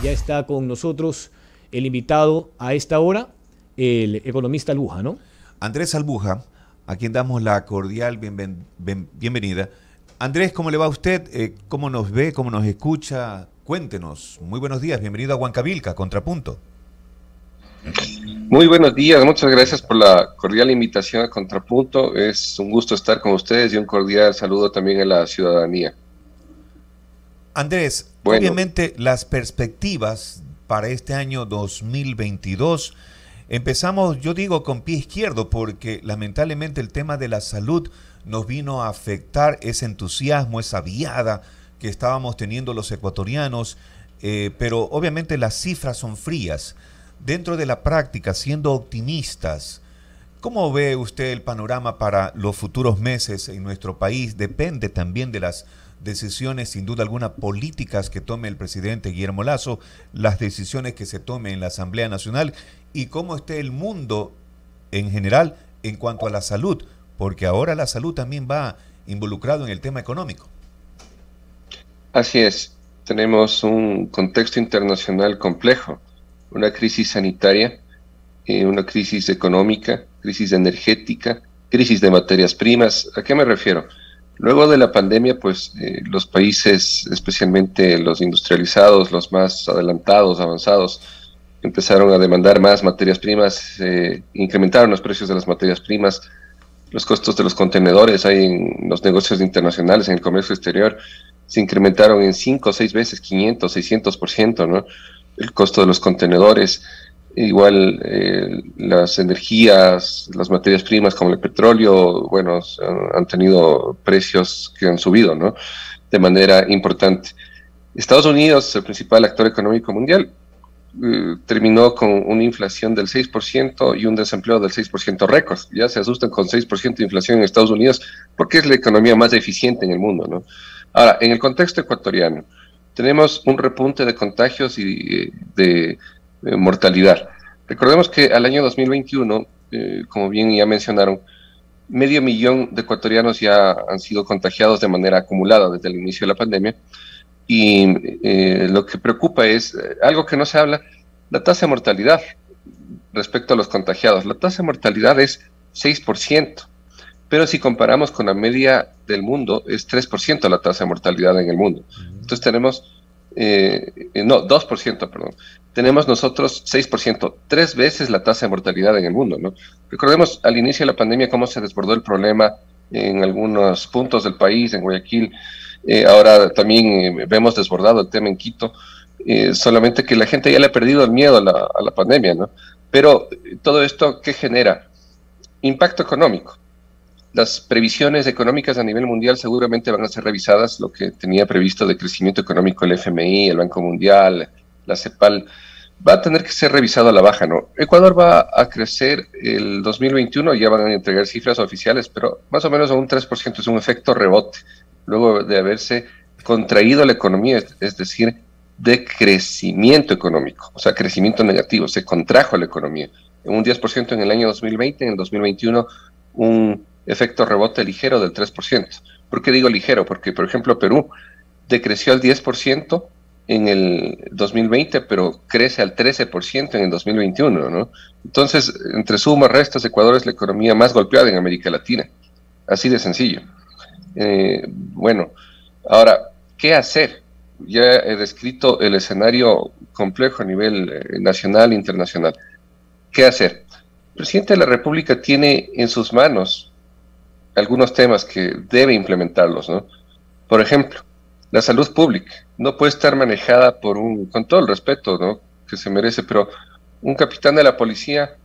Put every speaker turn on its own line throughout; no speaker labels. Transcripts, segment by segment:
Ya está con nosotros el invitado a esta hora, el economista Albuja, ¿no?
Andrés Albuja, a quien damos la cordial bienvenida. Andrés, ¿cómo le va a usted? Eh, ¿Cómo nos ve? ¿Cómo nos escucha? Cuéntenos. Muy buenos días. Bienvenido a Huancavilca, Contrapunto.
Muy buenos días, muchas gracias por la cordial invitación a Contrapunto. Es un gusto estar con ustedes y un cordial saludo también a la ciudadanía.
Andrés, obviamente las perspectivas para este año 2022 empezamos, yo digo, con pie izquierdo, porque lamentablemente el tema de la salud nos vino a afectar ese entusiasmo, esa viada que estábamos teniendo los ecuatorianos, eh, pero obviamente las cifras son frías dentro de la práctica, siendo optimistas, ¿cómo ve usted el panorama para los futuros meses en nuestro país? Depende también de las decisiones, sin duda alguna, políticas que tome el presidente Guillermo Lazo, las decisiones que se tomen en la Asamblea Nacional y cómo esté el mundo en general en cuanto a la salud, porque ahora la salud también va involucrado en el tema económico.
Así es, tenemos un contexto internacional complejo una crisis sanitaria, eh, una crisis económica, crisis energética, crisis de materias primas. ¿A qué me refiero? Luego de la pandemia, pues eh, los países, especialmente los industrializados, los más adelantados, avanzados, empezaron a demandar más materias primas, incrementaron los precios de las materias primas, los costos de los contenedores hay en los negocios internacionales, en el comercio exterior, se incrementaron en 5 o 6 veces, 500, 600%, ¿no? el costo de los contenedores, igual eh, las energías, las materias primas como el petróleo, bueno, han tenido precios que han subido, ¿no? De manera importante. Estados Unidos, el principal actor económico mundial, eh, terminó con una inflación del 6% y un desempleo del 6% récord. Ya se asustan con 6% de inflación en Estados Unidos porque es la economía más eficiente en el mundo, ¿no? Ahora, en el contexto ecuatoriano, tenemos un repunte de contagios y de, mortalidad. Recordemos que al año 2021, eh, como bien ya mencionaron, medio millón de ecuatorianos ya han sido contagiados de manera acumulada desde el inicio de la pandemia. Y eh, lo que preocupa es eh, algo que no se habla, la tasa de mortalidad respecto a los contagiados. La tasa de mortalidad es 6%, pero si comparamos con la media del mundo, es 3% la tasa de mortalidad en el mundo. Entonces tenemos, eh, no, 2%, perdón. Tenemos nosotros 6%, tres veces la tasa de mortalidad en el mundo, ¿no? Recordemos al inicio de la pandemia cómo se desbordó el problema en algunos puntos del país, en Guayaquil. Eh, ahora también eh, vemos desbordado el tema en Quito. solamente que la gente ya le ha perdido el miedo a la, a la pandemia, ¿no? Pero todo esto, ¿qué genera? Impacto económico las previsiones económicas a nivel mundial seguramente van a ser revisadas, lo que tenía previsto de crecimiento económico el FMI, el Banco Mundial, la CEPAL, va a tener que ser revisado a la baja, ¿no? Ecuador va a crecer el 2021, ya van a entregar cifras oficiales, pero más o menos a un 3%, es un efecto rebote, luego de haberse contraído la economía, es decir, de crecimiento económico, o sea, crecimiento negativo, se contrajo la economía, un 10% en el año 2020, en el 2021 un efecto rebote ligero del 3%. ¿Por qué digo ligero? Porque, por ejemplo, Perú decreció al 10% en el 2020, pero crece al 13% en el 2021, ¿no? Entonces, entre sumas, restas, Ecuador es la economía más golpeada en América Latina. Así de sencillo. Eh, bueno, ahora, ¿qué hacer? Ya he descrito el escenario complejo a nivel eh, nacional e internacional. ¿Qué hacer? El presidente de la República tiene en sus manos algunos temas que debe implementarlos, ¿no? Por ejemplo, la salud pública no puede estar manejada por un, con todo el respeto, ¿no? Que se merece, pero un capitán de la policía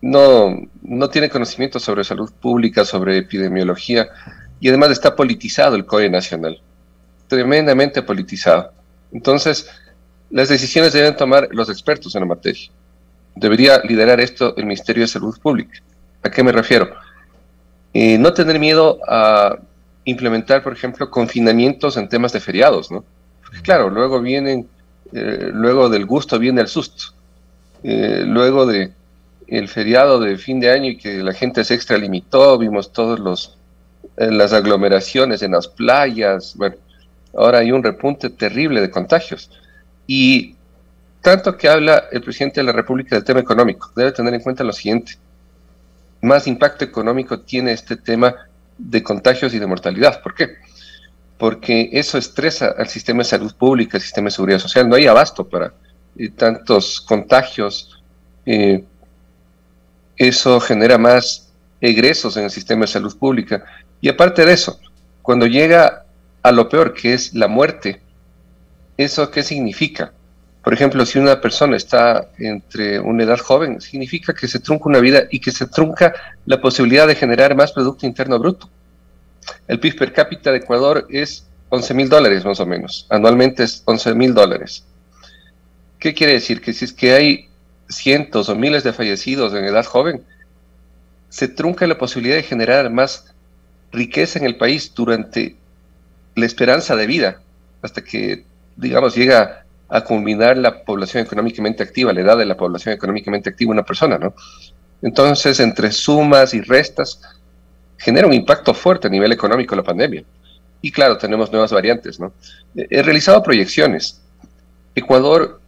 no, no tiene conocimiento sobre salud pública, sobre epidemiología, y además está politizado el COE Nacional, tremendamente politizado. Entonces, las decisiones deben tomar los expertos en la materia. Debería liderar esto el Ministerio de Salud Pública. ¿A qué me refiero? No tener miedo a implementar, por ejemplo, confinamientos en temas de feriados, ¿no? claro, luego vienen, eh, luego del gusto viene el susto. Eh, luego de el feriado de fin de año y que la gente se extralimitó, vimos todos los eh, las aglomeraciones en las playas, bueno, ahora hay un repunte terrible de contagios. Y tanto que habla el presidente de la República del tema económico, debe tener en cuenta lo siguiente. Más impacto económico tiene este tema de contagios y de mortalidad. ¿Por qué? Porque eso estresa al sistema de salud pública, al sistema de seguridad social. No hay abasto para eh, tantos contagios. Eh, eso genera más egresos en el sistema de salud pública. Y aparte de eso, cuando llega a lo peor, que es la muerte, ¿eso qué significa? Por ejemplo, si una persona está entre una edad joven, significa que se trunca una vida y que se trunca la posibilidad de generar más Producto Interno Bruto. El PIB per cápita de Ecuador es 11 mil dólares más o menos. Anualmente es 11 mil dólares. ¿Qué quiere decir? Que si es que hay cientos o miles de fallecidos en edad joven, se trunca la posibilidad de generar más riqueza en el país durante la esperanza de vida, hasta que, digamos, llega a culminar la población económicamente activa, la edad de la población económicamente activa una persona, ¿no? Entonces, entre sumas y restas, genera un impacto fuerte a nivel económico la pandemia. Y claro, tenemos nuevas variantes, ¿no? He realizado proyecciones. Ecuador,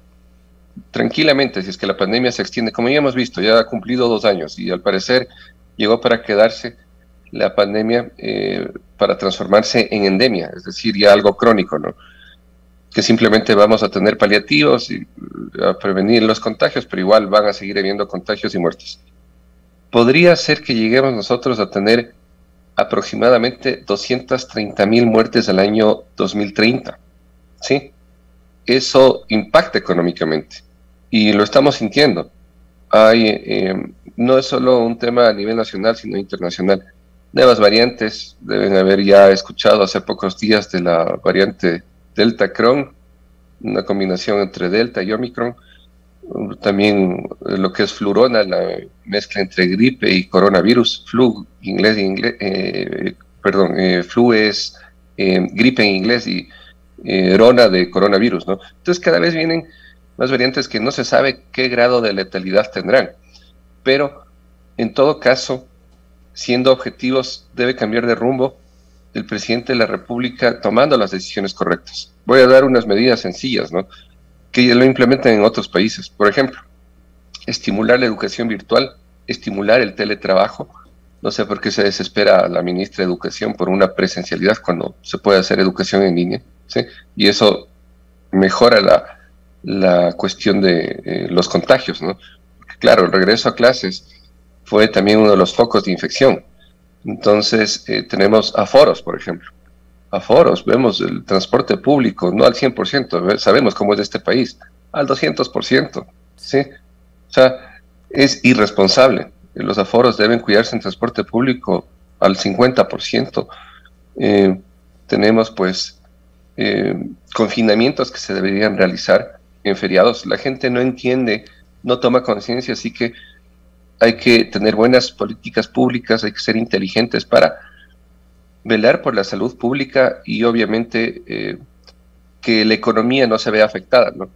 tranquilamente, si es que la pandemia se extiende, como ya hemos visto, ya ha cumplido dos años y al parecer llegó para quedarse la pandemia eh, para transformarse en endemia, es decir, ya algo crónico, ¿no? Que simplemente vamos a tener paliativos y a prevenir los contagios, pero igual van a seguir habiendo contagios y muertes. Podría ser que lleguemos nosotros a tener aproximadamente 230 mil muertes al año 2030. ¿Sí? Eso impacta económicamente y lo estamos sintiendo. Hay, eh, no es solo un tema a nivel nacional, sino internacional. Nuevas variantes, deben haber ya escuchado hace pocos días de la variante Delta Cron, una combinación entre Delta y Omicron. También lo que es flurona, la mezcla entre gripe y coronavirus. Flu, inglés, inglés eh, perdón, eh, flu es eh, gripe en inglés y rona de coronavirus, ¿no? Entonces cada vez vienen más variantes que no se sabe qué grado de letalidad tendrán. Pero en todo caso, siendo objetivos, debe cambiar de rumbo el presidente de la República tomando las decisiones correctas. Voy a dar unas medidas sencillas, ¿no? Que lo implementen en otros países. Por ejemplo, estimular la educación virtual, estimular el teletrabajo. No sé por qué se desespera la ministra de Educación por una presencialidad cuando se puede hacer educación en línea. Y eso mejora la, la cuestión de eh, los contagios, ¿no? Porque, claro, el regreso a clases fue también uno de los focos de infección entonces, eh, tenemos aforos, por ejemplo. Aforos, vemos el transporte público, no al 100%, sabemos cómo es este país, al 200%. ¿sí? O sea, es irresponsable. Los aforos deben cuidarse en transporte público al 50%. Eh, tenemos, pues, eh, confinamientos que se deberían realizar en feriados. La gente no entiende, no toma conciencia, así que hay que tener buenas políticas públicas, hay que ser inteligentes para velar por la salud pública y obviamente eh, que la economía no se vea afectada. ¿no?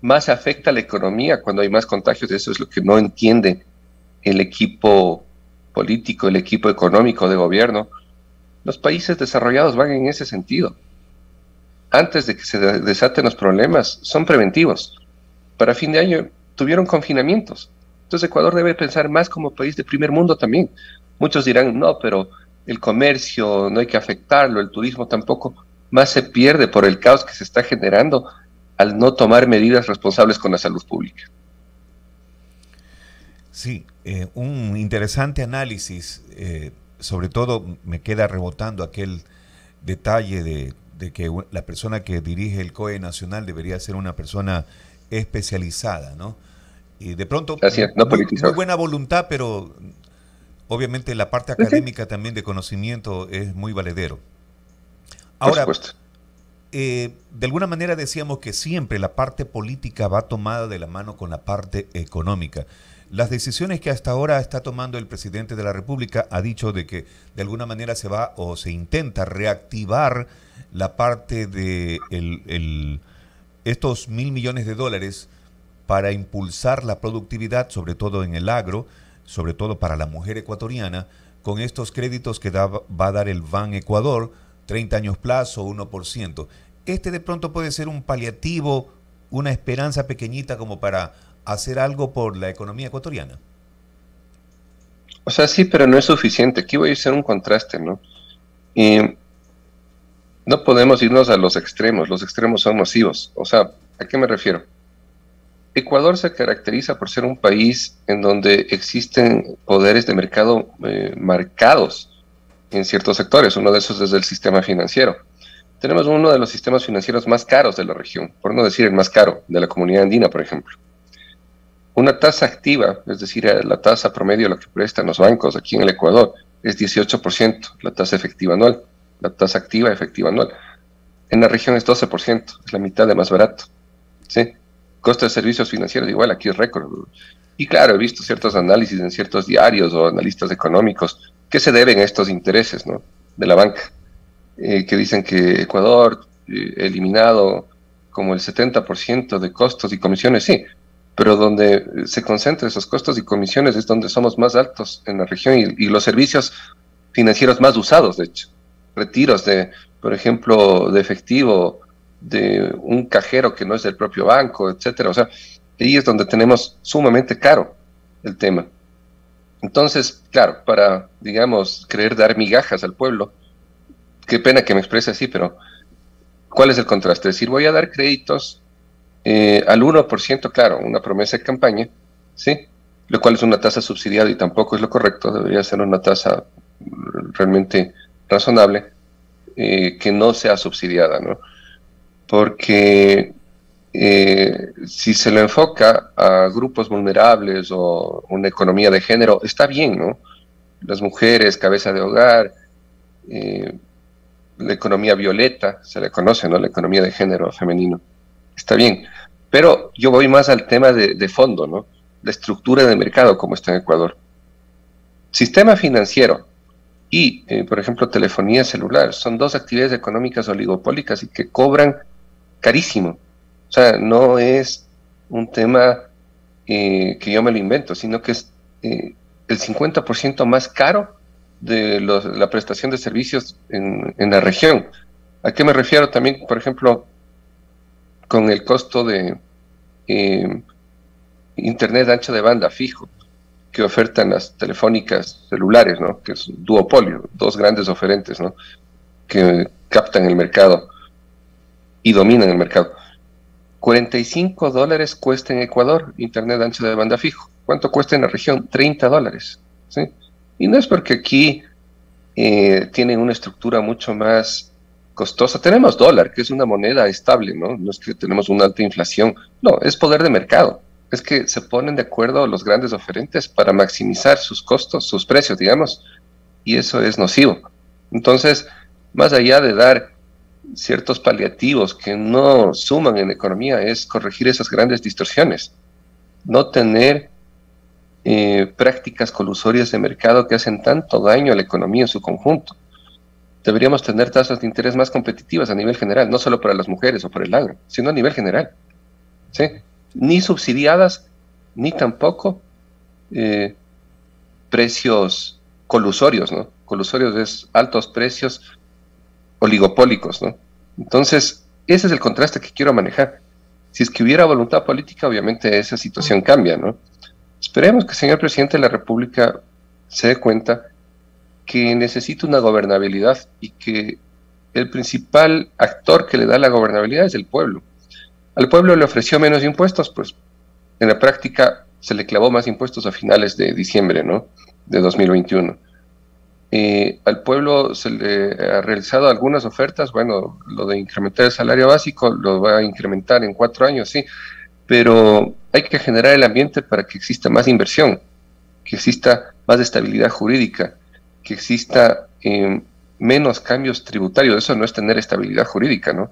Más afecta la economía cuando hay más contagios, eso es lo que no entiende el equipo político, el equipo económico de gobierno. Los países desarrollados van en ese sentido. Antes de que se desaten los problemas, son preventivos. Para fin de año tuvieron confinamientos entonces Ecuador debe pensar más como país de primer mundo también. Muchos dirán, no, pero el comercio no hay que afectarlo, el turismo tampoco. Más se pierde por el caos que se está generando al no tomar medidas responsables con la salud pública.
Sí, eh, un interesante análisis, eh, sobre todo me queda rebotando aquel detalle de, de, que la persona que dirige el COE nacional debería ser una persona especializada, ¿no? Y de pronto, muy, buena voluntad, pero obviamente la parte académica también de conocimiento es muy valedero. Ahora, eh, de alguna manera decíamos que siempre la parte política va tomada de la mano con la parte económica. Las decisiones que hasta ahora está tomando el presidente de la República ha dicho de que de alguna manera se va o se intenta reactivar la parte de el, estos mil millones de dólares para impulsar la productividad, sobre todo en el agro, sobre todo para la mujer ecuatoriana, con estos créditos que va a dar el BAN Ecuador, 30 años plazo, 1%. Este de pronto puede ser un paliativo una esperanza pequeñita como para hacer algo por la economía ecuatoriana.
O sea, sí, pero no es suficiente. Aquí voy a hacer un contraste, ¿no? Y no podemos irnos a los extremos. Los extremos son masivos. O sea, ¿a qué me refiero? Ecuador se caracteriza por ser un país en donde existen poderes de mercado eh, marcados en ciertos sectores. Uno de esos es el sistema financiero. Tenemos uno de los sistemas financieros más caros de la región, por no decir el más caro, de la comunidad andina, por ejemplo. Una tasa activa, es decir, la tasa promedio de lo que prestan los bancos aquí en el Ecuador, es 18%, la tasa efectiva anual, la tasa activa efectiva anual. En la región es 12%, es la mitad de más barato. ¿sí? Costo de servicios financieros igual, aquí es récord. Y claro, he visto ciertos análisis en ciertos diarios o analistas económicos que se deben a estos intereses ¿no? de la banca, eh, que dicen que Ecuador eh, eliminado como el 70% de costos y comisiones, sí, pero donde se concentran esos costos y comisiones es donde somos más altos en la región y, los servicios financieros más usados, de hecho. Retiros de, por ejemplo, de efectivo, de un cajero que no es del propio banco, etcétera. O sea, ahí es donde tenemos sumamente caro el tema. Entonces, claro, para, digamos, querer dar migajas al pueblo, qué pena que me exprese así, pero ¿cuál es el contraste? Es decir, voy a dar créditos eh, al 1%, claro, una promesa de campaña, ¿sí? Lo cual es una tasa subsidiada y tampoco es lo correcto, debería ser una tasa realmente razonable, eh, que no sea subsidiada, ¿no? Porque eh, si se lo enfoca a grupos vulnerables o una economía de género, está bien, ¿no? Las mujeres, cabeza de hogar, la economía violeta, se le conoce, ¿no? La economía de género femenino está bien. Pero yo voy más al tema de, fondo, ¿no? La estructura de mercado como está en Ecuador. Sistema financiero y, eh, por ejemplo, telefonía celular son dos actividades económicas oligopólicas y que cobran carísimo. O sea, no es un tema eh, que yo me lo invento, sino que es eh, el 50% más caro de la prestación de servicios en, en, la región. ¿A qué me refiero también, por ejemplo, con el costo de eh, Internet ancho de banda fijo que ofertan las telefónicas celulares, ¿no? que es un duopolio, dos grandes oferentes ¿no? que captan el mercado y dominan el mercado. 45 dólares cuesta en Ecuador Internet ancho de banda fijo. ¿Cuánto cuesta en la región? 30 dólares. Y no es porque aquí eh, tienen una estructura mucho más costosa. Tenemos dólar, que es una moneda estable, ¿no? No es que tenemos una alta inflación, no, es poder de mercado. Es que se ponen de acuerdo los grandes oferentes para maximizar sus costos, sus precios, digamos, y eso es nocivo. Entonces, más allá de dar ciertos paliativos que no suman en economía, es corregir esas grandes distorsiones. No tener eh, prácticas colusorias de mercado que hacen tanto daño a la economía en su conjunto deberíamos tener tasas de interés más competitivas a nivel general, no solo para las mujeres o para el agro, sino a nivel general. ¿sí? Ni subsidiadas, ni tampoco eh, precios colusorios, ¿no? Colusorios es altos precios oligopólicos, ¿no? Entonces, ese es el contraste que quiero manejar. Si es que hubiera voluntad política, obviamente esa situación cambia, ¿no? Esperemos que el señor presidente de la República se dé cuenta que necesita una gobernabilidad y que el principal actor que le da la gobernabilidad es el pueblo. Al pueblo le ofreció menos impuestos, pues en la práctica se le clavó más impuestos a finales de diciembre, ¿no? De 2021. Eh, al pueblo se le ha realizado algunas ofertas, bueno, lo de incrementar el salario básico lo va a incrementar en cuatro años, sí, pero hay que generar el ambiente para que exista más inversión, que exista más estabilidad jurídica, que exista eh, menos cambios tributarios, eso no es tener estabilidad jurídica, ¿no?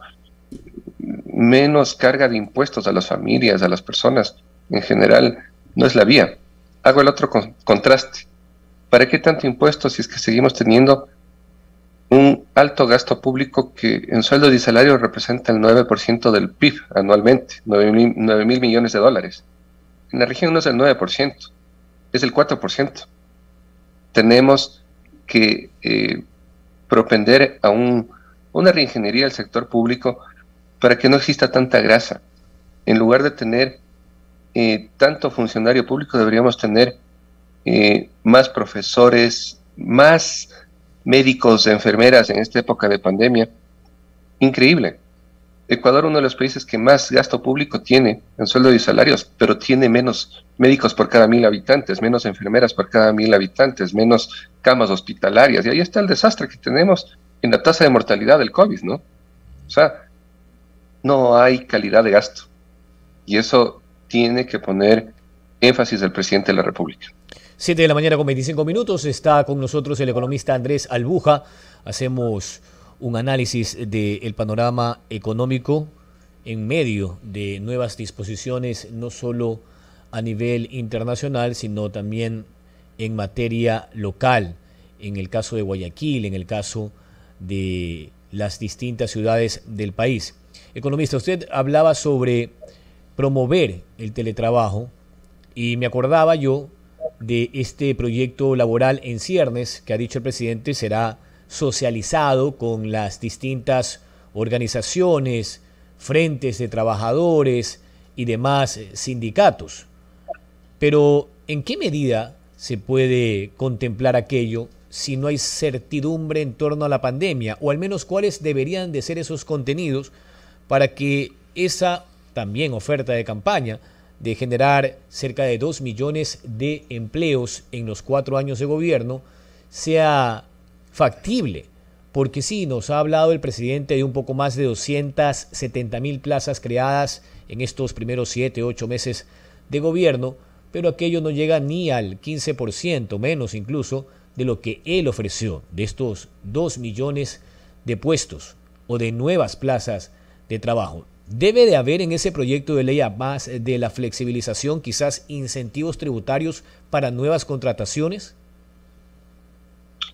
Menos carga de impuestos a las familias, a las personas en general, no es la vía. Hago el otro contraste. ¿Para qué tanto impuesto si es que seguimos teniendo un alto gasto público que en sueldo y salario representa el 9% del PIB anualmente, 9 mil millones de dólares? En la región no es el 9%, es el 4%. Tenemos que eh, propender a un, una reingeniería del sector público para que no exista tanta grasa en lugar de tener eh, tanto funcionario público, deberíamos tener eh, más profesores, más médicos, enfermeras en esta época de pandemia. Increíble. Ecuador uno de los países que más gasto público tiene en sueldo y salarios, pero tiene menos médicos por cada mil habitantes, menos enfermeras por cada mil habitantes, menos camas hospitalarias. Y ahí está el desastre que tenemos en la tasa de mortalidad del COVID, ¿no? O sea, no hay calidad de gasto. Y eso tiene que poner énfasis el presidente de la República.
Siete de la mañana con 25 minutos está con nosotros el economista Andrés Albuja. Hacemos un análisis del panorama económico en medio de nuevas disposiciones, no solo a nivel internacional, sino también en materia local, en el caso de Guayaquil, en el caso de las distintas ciudades del país. Economista, usted hablaba sobre promover el teletrabajo y me acordaba yo de este proyecto laboral en ciernes que ha dicho el presidente será socializado con las distintas organizaciones, frentes de trabajadores y demás eh, sindicatos. Pero, ¿en qué medida se puede contemplar aquello si no hay certidumbre en torno a la pandemia? O al menos cuáles deberían de ser esos contenidos para que esa también oferta de campaña de generar cerca de 2 millones de empleos en los cuatro años de gobierno sea factible, porque sí, nos ha hablado el presidente de un poco más de 270 mil plazas creadas en estos primeros 7, 8 meses de gobierno, pero aquello no llega ni al 15%, menos incluso, de lo que él ofreció, de estos 2 millones de puestos o de nuevas plazas de trabajo. ¿Debe de haber en ese proyecto de ley, más de la flexibilización, quizás incentivos tributarios para nuevas contrataciones?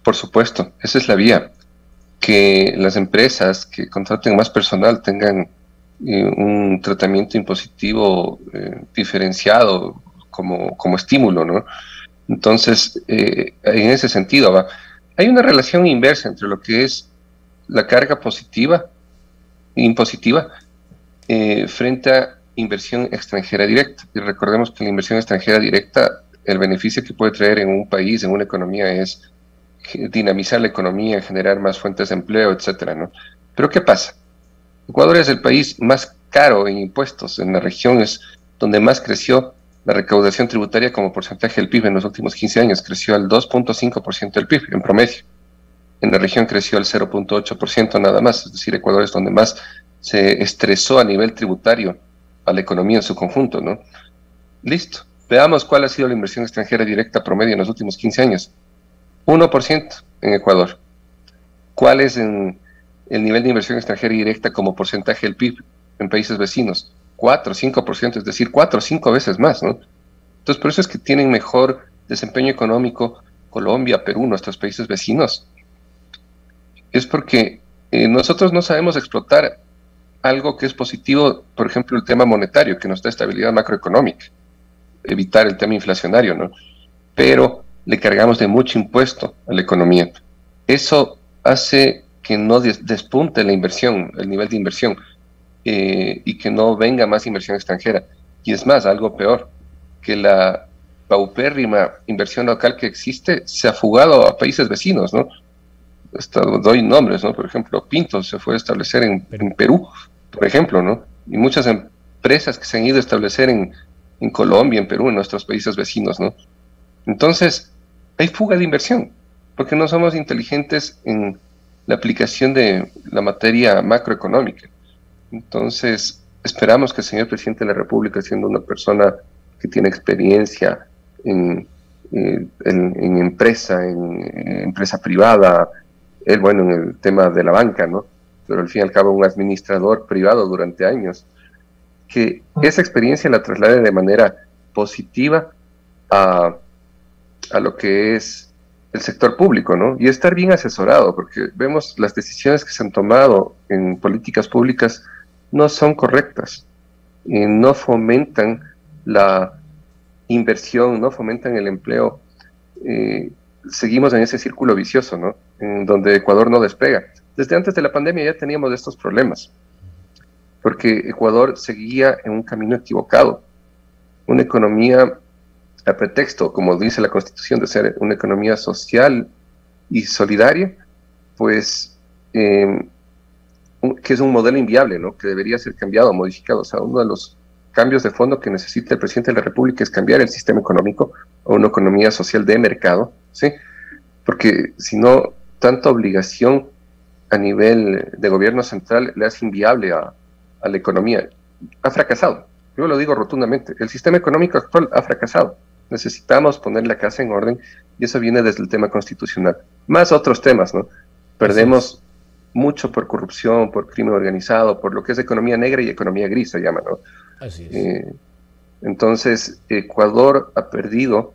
Por supuesto, esa es la vía. Que las empresas que contraten más personal tengan eh, un tratamiento impositivo eh, diferenciado como, como, estímulo, ¿no? Entonces, eh, en ese sentido, ¿va? hay una relación inversa entre lo que es la carga positiva, impositiva, frente a inversión extranjera directa. Y recordemos que la inversión extranjera directa, el beneficio que puede traer en un país, en una economía, es dinamizar la economía, generar más fuentes de empleo, etcétera, ¿no? Pero ¿qué pasa? Ecuador es el país más caro en impuestos en la región, es donde más creció la recaudación tributaria como porcentaje del PIB en los últimos 15 años, creció al 2.5% del PIB en promedio. En la región creció al 0.8% nada más, es decir, Ecuador es donde más se estresó a nivel tributario a la economía en su conjunto, ¿no? Listo. Veamos cuál ha sido la inversión extranjera directa promedio en los últimos 15 años. 1% en Ecuador. ¿Cuál es el nivel de inversión extranjera directa como porcentaje del PIB en países vecinos? 4, 5%, es decir, 4 o 5 veces más, ¿no? Entonces, por eso es que tienen mejor desempeño económico Colombia, Perú, nuestros países vecinos. Es porque eh, nosotros no sabemos explotar algo que es positivo, por ejemplo, el tema monetario, que nos da estabilidad macroeconómica, evitar el tema inflacionario, ¿no? Pero le cargamos de mucho impuesto a la economía. Eso hace que no despunte la inversión, el nivel de inversión, eh, y que no venga más inversión extranjera. Y es más, algo peor, que la paupérrima inversión local que existe se ha fugado a países vecinos, ¿no? Doy nombres, ¿no? Por ejemplo, Pinto se fue a establecer en, en, Perú, por ejemplo, ¿no? Y muchas empresas que se han ido a establecer en, en Colombia, en Perú, en nuestros países vecinos, ¿no? Entonces, hay fuga de inversión, porque no somos inteligentes en la aplicación de la materia macroeconómica. Entonces, esperamos que el señor presidente de la República, siendo una persona que tiene experiencia en, en, empresa, en, empresa privada, él, bueno, en el tema de la banca, ¿no? Pero al fin y al cabo un administrador privado durante años, que esa experiencia la traslade de manera positiva a a lo que es el sector público, ¿no? Y estar bien asesorado, porque vemos las decisiones que se han tomado en políticas públicas no son correctas, y no fomentan la inversión, no fomentan el empleo. Eh, seguimos en ese círculo vicioso, ¿no? En donde Ecuador no despega. Desde antes de la pandemia ya teníamos estos problemas. porque Ecuador seguía en un camino equivocado. Una economía a pretexto, como dice la Constitución, de ser una economía social y solidaria, pues em, que es un modelo inviable, ¿no? que debería ser cambiado, modificado. O sea, uno de los cambios de fondo que necesita el presidente de la República es cambiar el sistema económico a una economía social de mercado, ¿sí? Porque si no, tanta obligación a nivel de gobierno central le hace inviable a, a la economía. Ha fracasado. Yo lo digo rotundamente. El sistema económico actual ha fracasado. Necesitamos poner la casa en orden y eso viene desde el tema constitucional. Más otros temas, ¿no? Perdemos mucho por corrupción, por crimen organizado, por lo que es economía negra y economía gris, se llama, ¿no? Así es. Eh, entonces, Ecuador ha perdido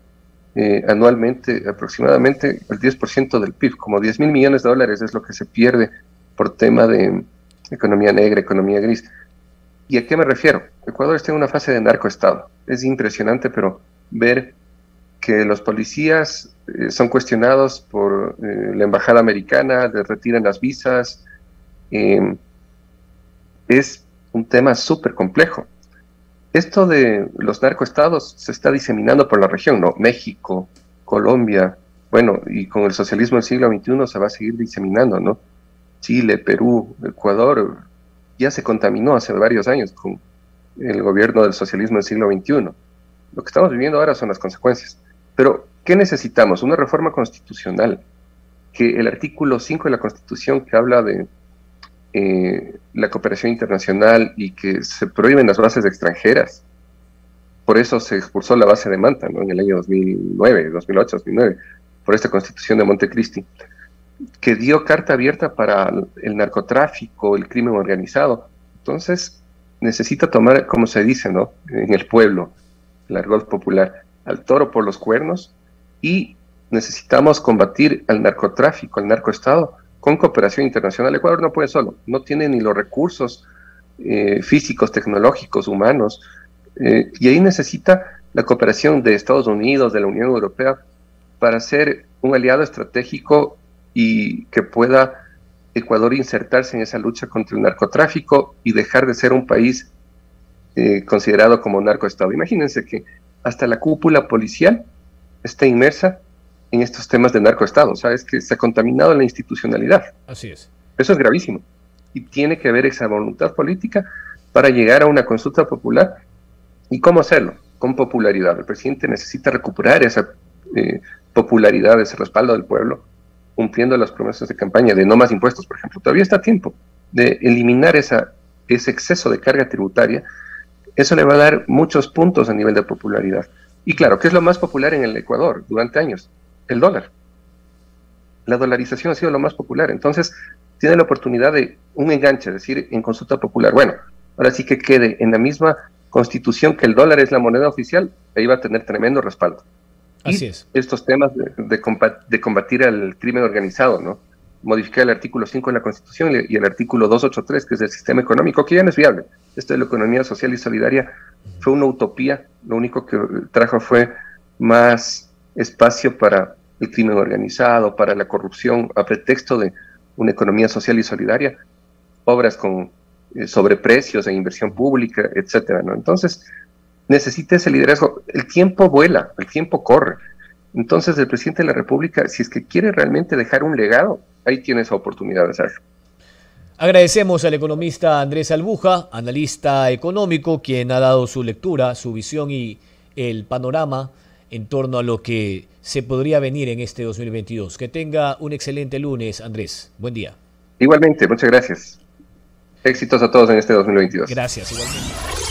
eh, anualmente aproximadamente el 10% del PIB, como 10 mil millones de dólares es lo que se pierde por tema de economía negra, economía gris. ¿Y a qué me refiero? Ecuador está en una fase de narcoestado. Es impresionante, pero ver que los policías eh, son cuestionados por eh, la embajada americana, les retiran las visas. Em, es un tema súper complejo. Esto de los narcoestados se está diseminando por la región, ¿no? México, Colombia, bueno, y con el socialismo del siglo XXI se va a seguir diseminando, ¿no? Chile, Perú, Ecuador, ya se contaminó hace varios años con el gobierno del socialismo del siglo XXI. Lo que estamos viviendo ahora son las consecuencias. Pero, ¿qué necesitamos? Una reforma constitucional. Que el artículo 5 de la Constitución que habla de eh, la cooperación internacional y que se prohíben las bases extranjeras. Por eso se expulsó la base de Manta en el año 2009, 2008, 2009, por esta constitución de Montecristi, que dio carta abierta para el narcotráfico, el crimen organizado. Entonces, necesita tomar, como se dice, ¿no? En el pueblo, el argot popular, al toro por los cuernos y necesitamos combatir al narcotráfico, al narcoestado, con cooperación internacional. Ecuador no puede solo, no tiene ni los recursos eh, físicos, tecnológicos, humanos, eh, y ahí necesita la cooperación de Estados Unidos, de la Unión Europea, para ser un aliado estratégico y que pueda Ecuador insertarse en esa lucha contra el narcotráfico y dejar de ser un país eh, considerado como narcoestado. Imagínense que hasta la cúpula policial está inmersa en estos temas de narcoestado. Sabes que se ha contaminado la institucionalidad.
Así es.
Eso es gravísimo. Y tiene que haber esa voluntad política para llegar a una consulta popular. ¿Y cómo hacerlo? Con popularidad. El presidente necesita recuperar esa eh, popularidad, ese respaldo del pueblo, cumpliendo las promesas de campaña de no más impuestos, por ejemplo. Todavía está a tiempo de eliminar esa, ese exceso de carga tributaria eso le va a dar muchos puntos a nivel de popularidad. Y claro, ¿qué es lo más popular en el Ecuador durante años? El dólar. La dolarización ha sido lo más popular. Entonces, tiene la oportunidad de un enganche, es decir, en consulta popular. Bueno, ahora sí que quede en la misma constitución que el dólar es la moneda oficial, ahí va a tener tremendo respaldo.
Así es.
Estos temas de, de combatir al crimen organizado, ¿no? modificar el artículo 5 de la Constitución y el artículo 283, que es del sistema económico, que ya no es viable. Esto de la economía social y solidaria fue una utopía, lo único que trajo fue más espacio para el crimen organizado, para la corrupción, a pretexto de una economía social y solidaria, obras con eh, sobreprecios e inversión pública, etcétera, ¿no? Entonces, necesita ese liderazgo. El tiempo vuela, el tiempo corre. Entonces, el presidente de la República, si es que quiere realmente dejar un legado, ahí tiene esa oportunidad de hacerlo.
Agradecemos al economista Andrés Albuja, analista económico, quien ha dado su lectura, su visión y el panorama en torno a lo que se podría venir en este 2022. Que tenga un excelente lunes, Andrés. Buen día.
Igualmente, muchas gracias. Éxitos a todos en este 2022.
Gracias, igualmente.